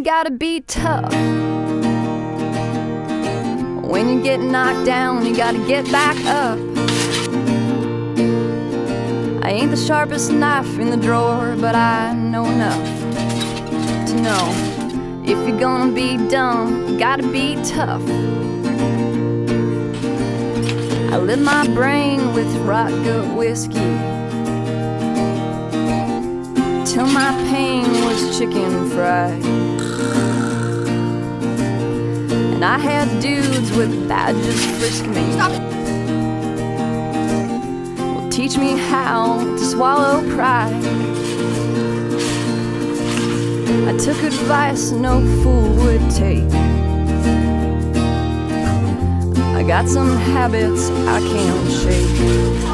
gotta be tough. When you get knocked down, you gotta get back up. I ain't the sharpest knife in the drawer, but I know enough to know if you're gonna be dumb, you gotta be tough. I lit my brain with rot gut whiskey till my pain was chicken fried. And I had dudes with badges frisk me. Stop it! Well, teach me how to swallow pride. I took advice no fool would take. I got some habits I can't shake.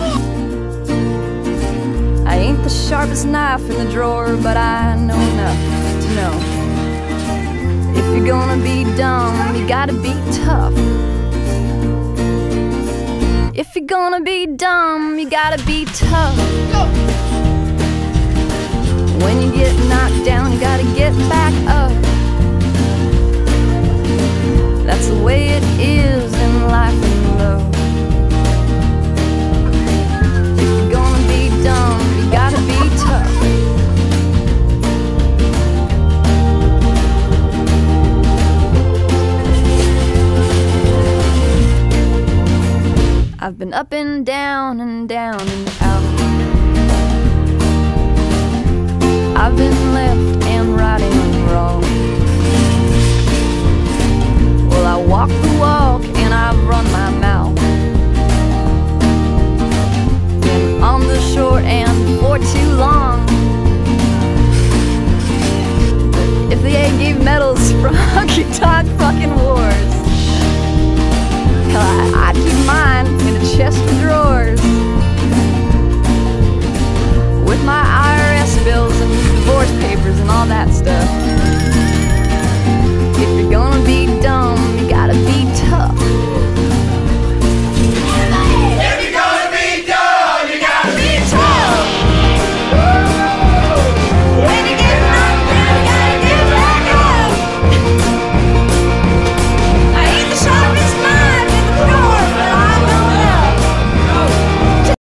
Sharpest knife in the drawer, but I know enough to know. If you're gonna be dumb, you gotta be tough. If you're gonna be dumb, you gotta be tough. When you get knocked down, you gotta get back up. That's the way it is in life I've been up and down and down and out. I've been left and right and wrong. Well, I walk the walk and I've run my mouth. Been on the short end for too long. If they ain't gave medals for honky